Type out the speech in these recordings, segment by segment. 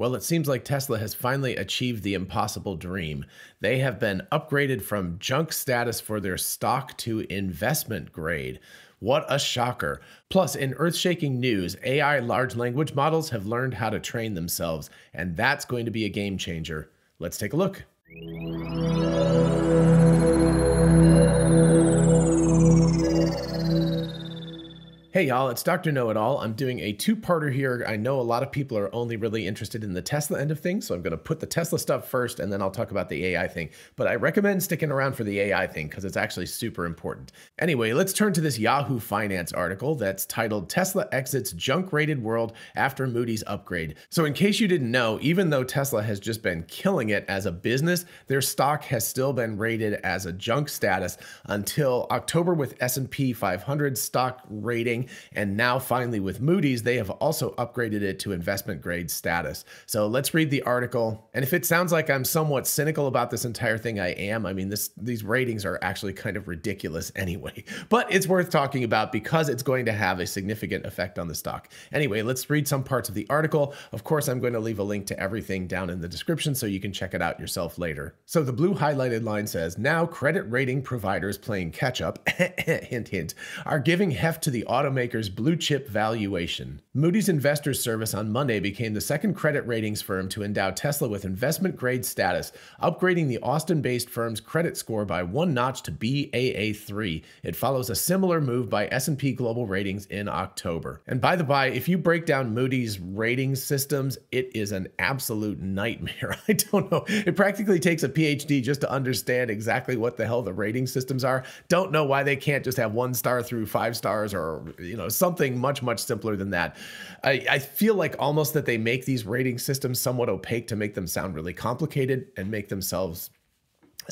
Well, it seems like Tesla has finally achieved the impossible dream. They have been upgraded from junk status for their stock to investment grade. What a shocker. Plus, in earth shaking news, AI large language models have learned how to train themselves, and that's going to be a game changer. Let's take a look. Hey y'all, it's Dr. Know It All. I'm doing a two parter here. I know a lot of people are only really interested in the Tesla end of things, so I'm going to put the Tesla stuff first and then I'll talk about the AI thing. But I recommend sticking around for the AI thing because it's actually super important. Anyway, let's turn to this Yahoo Finance article that's titled Tesla Exits Junk Rated World After Moody's Upgrade. So, in case you didn't know, even though Tesla has just been killing it as a business, their stock has still been rated as a junk status until October with S&P 500 stock rating and now finally with Moody's, they have also upgraded it to investment grade status. So let's read the article. And if it sounds like I'm somewhat cynical about this entire thing, I am. I mean, this these ratings are actually kind of ridiculous anyway, but it's worth talking about because it's going to have a significant effect on the stock. Anyway, let's read some parts of the article. Of course, I'm going to leave a link to everything down in the description so you can check it out yourself later. So the blue highlighted line says, now credit rating providers playing catch up, hint, hint, are giving heft to the auto automaker's blue chip valuation. Moody's Investors Service on Monday became the second credit ratings firm to endow Tesla with investment grade status, upgrading the Austin-based firm's credit score by one notch to Baa3. It follows a similar move by S&P Global Ratings in October. And by the by, if you break down Moody's rating systems, it is an absolute nightmare. I don't know. It practically takes a PhD just to understand exactly what the hell the rating systems are. Don't know why they can't just have one star through five stars or you know, something much, much simpler than that. I, I feel like almost that they make these rating systems somewhat opaque to make them sound really complicated and make themselves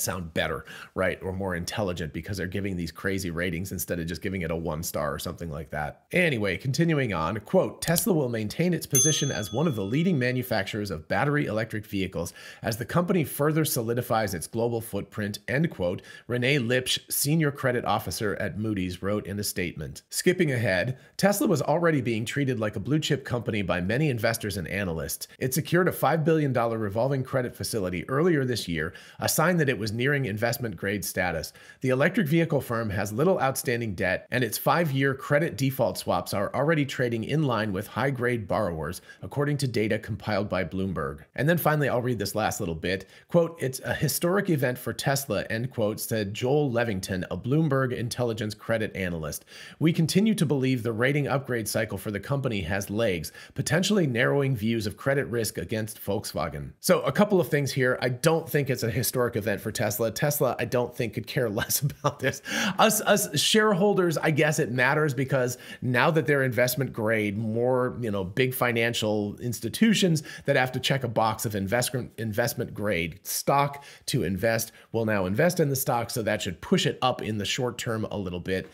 sound better, right? Or more intelligent because they're giving these crazy ratings instead of just giving it a one star or something like that. Anyway, continuing on, quote, Tesla will maintain its position as one of the leading manufacturers of battery electric vehicles as the company further solidifies its global footprint, end quote, Renee Lipsch, senior credit officer at Moody's, wrote in a statement. Skipping ahead, Tesla was already being treated like a blue chip company by many investors and analysts. It secured a $5 billion revolving credit facility earlier this year, a sign that it was was nearing investment grade status. The electric vehicle firm has little outstanding debt, and its five year credit default swaps are already trading in line with high grade borrowers, according to data compiled by Bloomberg. And then finally, I'll read this last little bit. Quote, It's a historic event for Tesla, end quote, said Joel Levington, a Bloomberg intelligence credit analyst. We continue to believe the rating upgrade cycle for the company has legs, potentially narrowing views of credit risk against Volkswagen. So, a couple of things here. I don't think it's a historic event for Tesla. Tesla, I don't think could care less about this. Us, us shareholders, I guess it matters because now that they're investment grade, more you know, big financial institutions that have to check a box of investment investment grade stock to invest will now invest in the stock. So that should push it up in the short term a little bit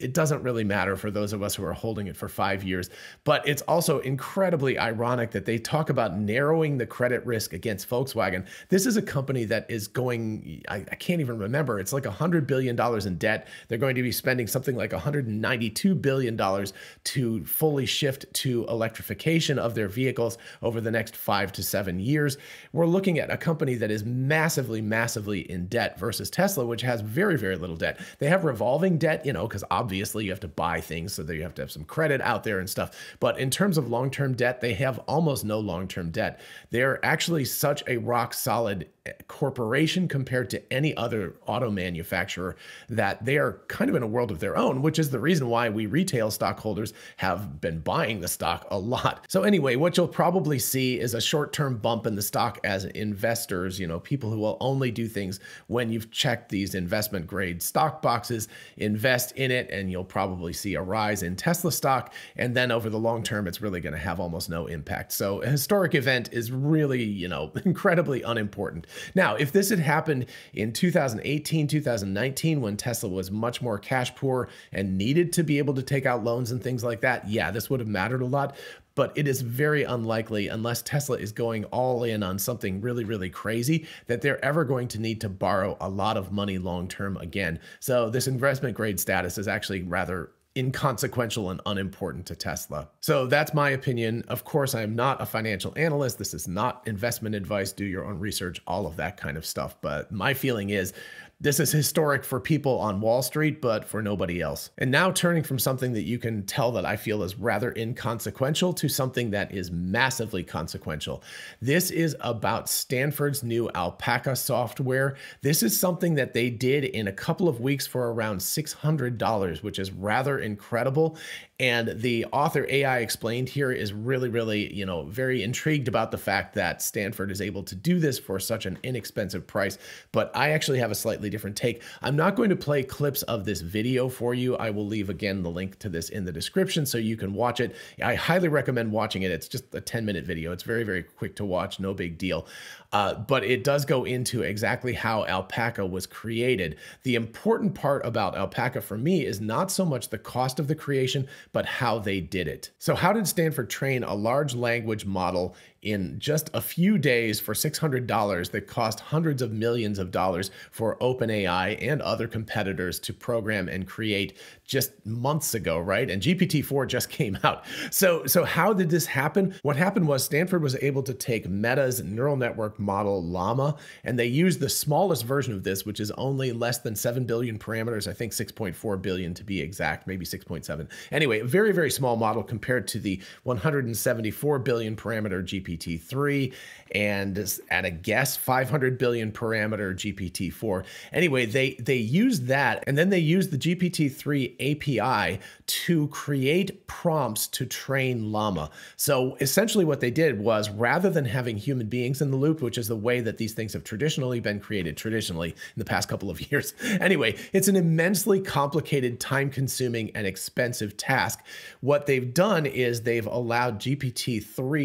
it doesn't really matter for those of us who are holding it for five years. But it's also incredibly ironic that they talk about narrowing the credit risk against Volkswagen. This is a company that is going, I, I can't even remember, it's like $100 billion in debt. They're going to be spending something like $192 billion to fully shift to electrification of their vehicles over the next five to seven years. We're looking at a company that is massively, massively in debt versus Tesla, which has very, very little debt. They have revolving debt, you know, because obviously obviously you have to buy things so that you have to have some credit out there and stuff but in terms of long-term debt they have almost no long-term debt they're actually such a rock solid eh, corporation compared to any other auto manufacturer that they are kind of in a world of their own, which is the reason why we retail stockholders have been buying the stock a lot. So, anyway, what you'll probably see is a short term bump in the stock as investors, you know, people who will only do things when you've checked these investment grade stock boxes, invest in it, and you'll probably see a rise in Tesla stock. And then over the long term, it's really going to have almost no impact. So, a historic event is really, you know, incredibly unimportant. Now, if this had happened in 2018, 2019, when Tesla was much more cash poor and needed to be able to take out loans and things like that, yeah, this would have mattered a lot but it is very unlikely, unless Tesla is going all in on something really, really crazy, that they're ever going to need to borrow a lot of money long term again. So, this investment grade status is actually rather inconsequential and unimportant to Tesla. So that's my opinion. Of course, I am not a financial analyst. This is not investment advice. Do your own research, all of that kind of stuff. But my feeling is this is historic for people on Wall Street, but for nobody else. And now turning from something that you can tell that I feel is rather inconsequential to something that is massively consequential. This is about Stanford's new Alpaca software. This is something that they did in a couple of weeks for around $600, which is rather incredible. And the author AI explained here is really, really, you know, very intrigued about the fact that Stanford is able to do this for such an inexpensive price. But I actually have a slightly different take. I'm not going to play clips of this video for you. I will leave again the link to this in the description so you can watch it. I highly recommend watching it. It's just a 10 minute video. It's very, very quick to watch, no big deal. Uh, but it does go into exactly how alpaca was created. The important part about alpaca for me is not so much the cost of the creation, but how they did it. So, how did Stanford train a large language model in just a few days for $600 that cost hundreds of millions of dollars for OpenAI and other competitors to program and create just months ago, right? And GPT-4 just came out. So, so how did this happen? What happened was Stanford was able to take Meta's neural network model Llama, and they used the smallest version of this, which is only less than 7 billion parameters, I think 6.4 billion to be exact, maybe 6.7. Anyway, a very, very small model compared to the 174 billion parameter GPT-3 and at a guess 500 billion parameter GPT-4. Anyway, they they used that and then they used the GPT-3 API to create prompts to train Llama. So essentially what they did was rather than having human beings in the loop, which is the way that these things have traditionally been created traditionally in the past couple of years. Anyway, it's an immensely complicated, time-consuming and expensive task. What they've done is they've allowed GPT-3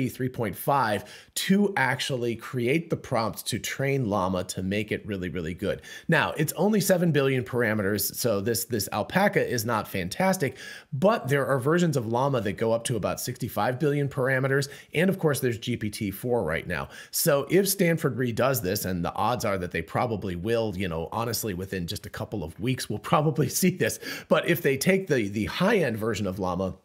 3.5 to actually create the prompts to train Llama to make it really really good. Now, it's only 7 billion parameters, so this this alpaca is not fantastic, but there are versions of Llama that go up to about 65 billion parameters. And of course, there's GPT-4 right now. So if Stanford redoes this, and the odds are that they probably will, you know, honestly, within just a couple of weeks, we'll probably see this. But if they take the, the high end version of Llama,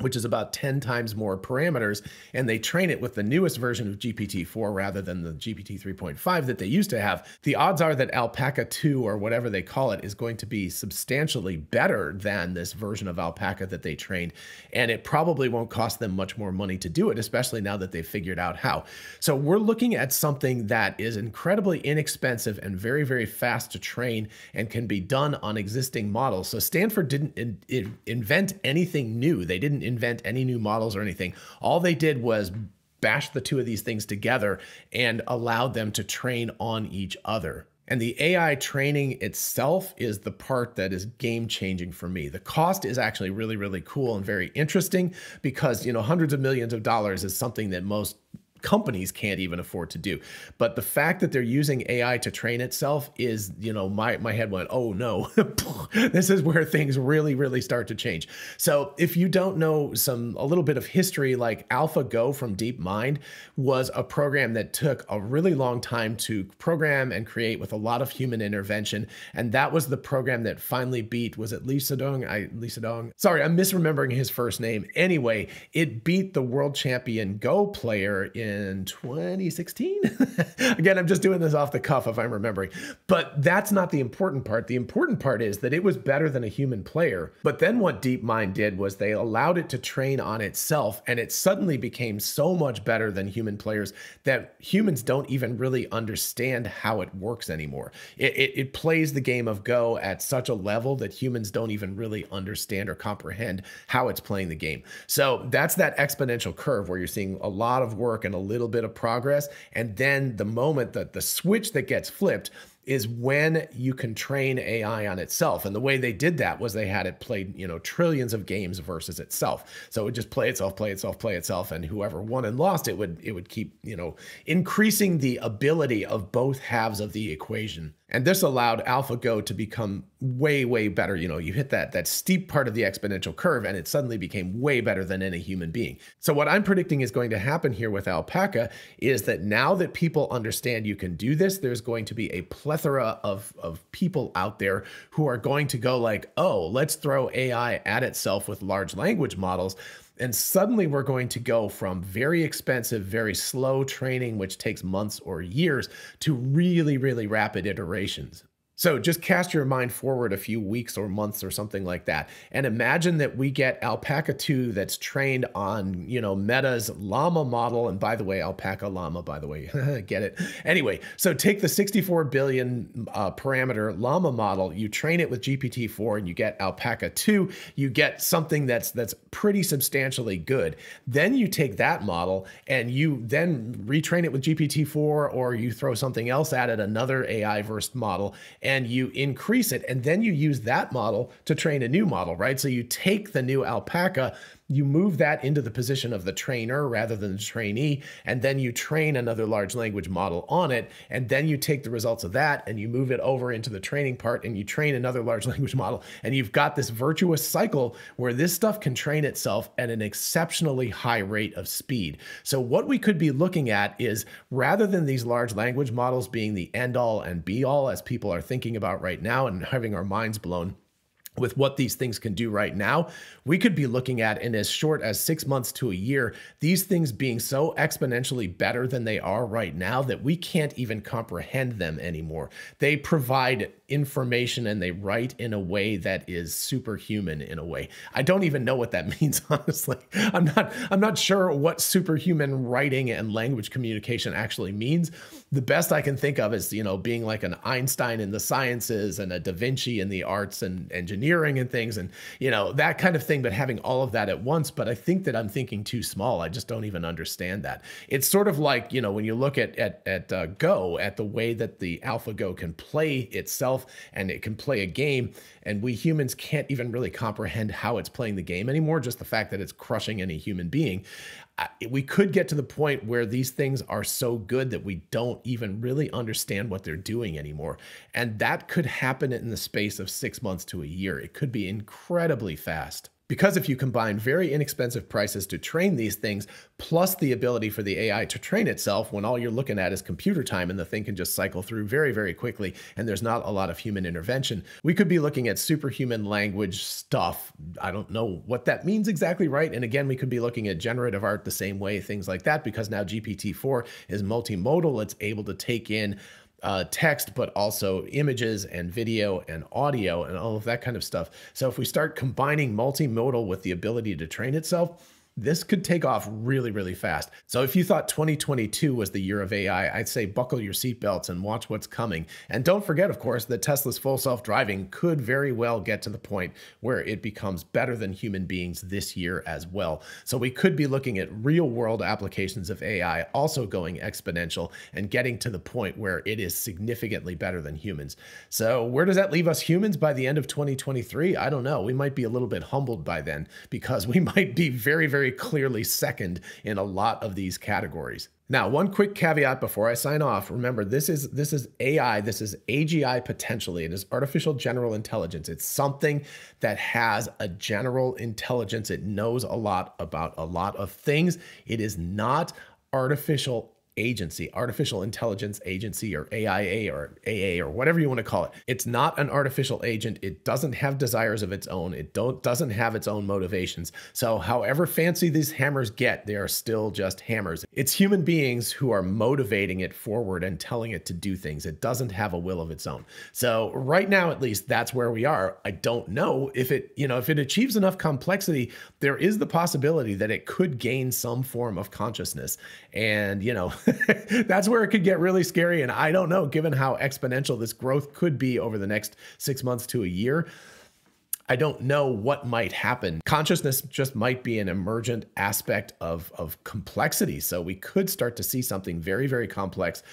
which is about 10 times more parameters, and they train it with the newest version of GPT-4 rather than the GPT 3.5 that they used to have, the odds are that Alpaca 2 or whatever they call it is going to be substantially better than this version of Alpaca that they trained, and it probably won't cost them much more money to do it, especially now that they've figured out how. So we're looking at something that is incredibly inexpensive and very, very fast to train and can be done on existing models. So Stanford didn't in, in, invent anything new. They didn't invent any new models or anything. All they did was bash the two of these things together and allowed them to train on each other. And the AI training itself is the part that is game changing for me. The cost is actually really, really cool and very interesting because, you know, hundreds of millions of dollars is something that most companies can't even afford to do. But the fact that they're using AI to train itself is, you know, my my head went, "Oh no. this is where things really really start to change." So, if you don't know some a little bit of history like AlphaGo from DeepMind was a program that took a really long time to program and create with a lot of human intervention, and that was the program that finally beat was it Lee Sedong? I Lee Sedong. Sorry, I'm misremembering his first name. Anyway, it beat the world champion Go player in in 2016. Again, I'm just doing this off the cuff if I'm remembering. But that's not the important part. The important part is that it was better than a human player. But then what DeepMind did was they allowed it to train on itself, and it suddenly became so much better than human players that humans don't even really understand how it works anymore. It, it, it plays the game of Go at such a level that humans don't even really understand or comprehend how it's playing the game. So that's that exponential curve where you're seeing a lot of work and a little bit of progress. And then the moment that the switch that gets flipped is when you can train AI on itself. And the way they did that was they had it played, you know, trillions of games versus itself. So it would just play itself, play itself, play itself, and whoever won and lost, it would it would keep, you know, increasing the ability of both halves of the equation. And this allowed AlphaGo to become way, way better. You know, you hit that that steep part of the exponential curve and it suddenly became way better than any human being. So what I'm predicting is going to happen here with Alpaca is that now that people understand you can do this, there's going to be a plethora of, of people out there who are going to go like, oh, let's throw AI at itself with large language models and suddenly we're going to go from very expensive, very slow training, which takes months or years, to really, really rapid iterations. So just cast your mind forward a few weeks or months or something like that. And imagine that we get Alpaca 2 that's trained on, you know, Meta's Llama model. And by the way, Alpaca Llama, by the way, get it? Anyway, so take the 64 billion uh, parameter Llama model, you train it with GPT-4 and you get Alpaca 2, you get something that's that's pretty substantially good. Then you take that model and you then retrain it with GPT-4 or you throw something else at it, another AI versed model you increase it. And then you use that model to train a new model, right? So you take the new alpaca you move that into the position of the trainer rather than the trainee, and then you train another large language model on it, and then you take the results of that and you move it over into the training part and you train another large language model, and you've got this virtuous cycle where this stuff can train itself at an exceptionally high rate of speed. So what we could be looking at is rather than these large language models being the end all and be all as people are thinking about right now and having our minds blown, with what these things can do right now, we could be looking at in as short as six months to a year, these things being so exponentially better than they are right now that we can't even comprehend them anymore. They provide information and they write in a way that is superhuman in a way. I don't even know what that means honestly. I'm not I'm not sure what superhuman writing and language communication actually means. The best I can think of is, you know, being like an Einstein in the sciences and a Da Vinci in the arts and engineering and things and, you know, that kind of thing but having all of that at once, but I think that I'm thinking too small. I just don't even understand that. It's sort of like, you know, when you look at at at uh, Go, at the way that the AlphaGo can play itself and it can play a game. And we humans can't even really comprehend how it's playing the game anymore, just the fact that it's crushing any human being. We could get to the point where these things are so good that we don't even really understand what they're doing anymore. And that could happen in the space of six months to a year. It could be incredibly fast. Because if you combine very inexpensive prices to train these things, plus the ability for the AI to train itself when all you're looking at is computer time and the thing can just cycle through very, very quickly and there's not a lot of human intervention, we could be looking at superhuman language stuff. I don't know what that means exactly, right? And again, we could be looking at generative art the same way, things like that, because now GPT-4 is multimodal. It's able to take in uh, text, but also images and video and audio and all of that kind of stuff. So if we start combining multimodal with the ability to train itself, this could take off really, really fast. So if you thought 2022 was the year of AI, I'd say buckle your seatbelts and watch what's coming. And don't forget, of course, that Tesla's full self-driving could very well get to the point where it becomes better than human beings this year as well. So we could be looking at real world applications of AI also going exponential and getting to the point where it is significantly better than humans. So where does that leave us humans by the end of 2023? I don't know. We might be a little bit humbled by then because we might be very, very very clearly second in a lot of these categories. Now, one quick caveat before I sign off. Remember, this is this is AI, this is AGI potentially. It is artificial general intelligence. It's something that has a general intelligence. It knows a lot about a lot of things. It is not artificial agency, artificial intelligence agency, or AIA or AA or whatever you want to call it. It's not an artificial agent. It doesn't have desires of its own. It don't doesn't have its own motivations. So however fancy these hammers get, they are still just hammers. It's human beings who are motivating it forward and telling it to do things. It doesn't have a will of its own. So right now, at least, that's where we are. I don't know if it, you know, if it achieves enough complexity, there is the possibility that it could gain some form of consciousness. And, you know, that's where it could get really scary. And I don't know, given how exponential this growth could be over the next six months to a year. I don't know what might happen. Consciousness just might be an emergent aspect of, of complexity. So we could start to see something very, very complex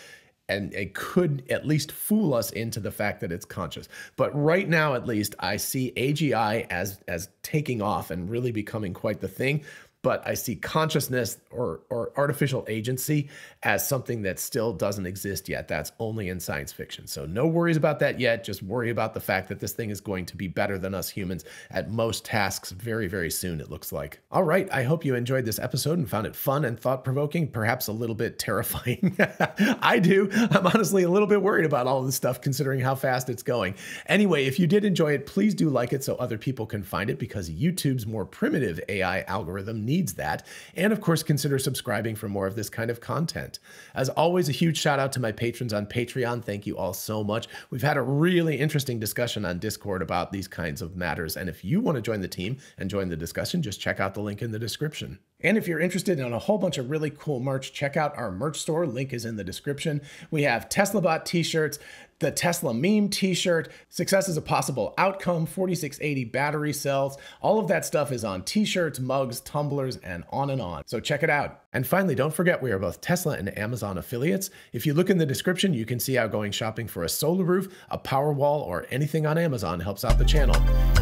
and it could at least fool us into the fact that it's conscious. But right now, at least, I see AGI as as taking off and really becoming quite the thing. But I see consciousness or, or artificial agency as something that still doesn't exist yet. That's only in science fiction. So no worries about that yet. Just worry about the fact that this thing is going to be better than us humans at most tasks very, very soon, it looks like. All right, I hope you enjoyed this episode and found it fun and thought provoking, perhaps a little bit terrifying. I do. I'm honestly a little bit worried about all this stuff considering how fast it's going. Anyway, if you did enjoy it, please do like it so other people can find it because YouTube's more primitive AI algorithm needs that. And of course, consider subscribing for more of this kind of content. As always, a huge shout out to my patrons on Patreon. Thank you all so much. We've had a really interesting discussion on Discord about these kinds of matters. And if you want to join the team and join the discussion, just check out the link in the description. And if you're interested in a whole bunch of really cool merch, check out our merch store. Link is in the description. We have TeslaBot t-shirts, the Tesla meme t-shirt, success is a possible outcome, 4680 battery cells. All of that stuff is on t-shirts, mugs, tumblers, and on and on. So check it out. And finally, don't forget we are both Tesla and Amazon affiliates. If you look in the description, you can see how going shopping for a solar roof, a power wall, or anything on Amazon helps out the channel.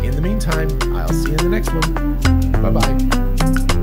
In the meantime, I'll see you in the next one. Bye-bye.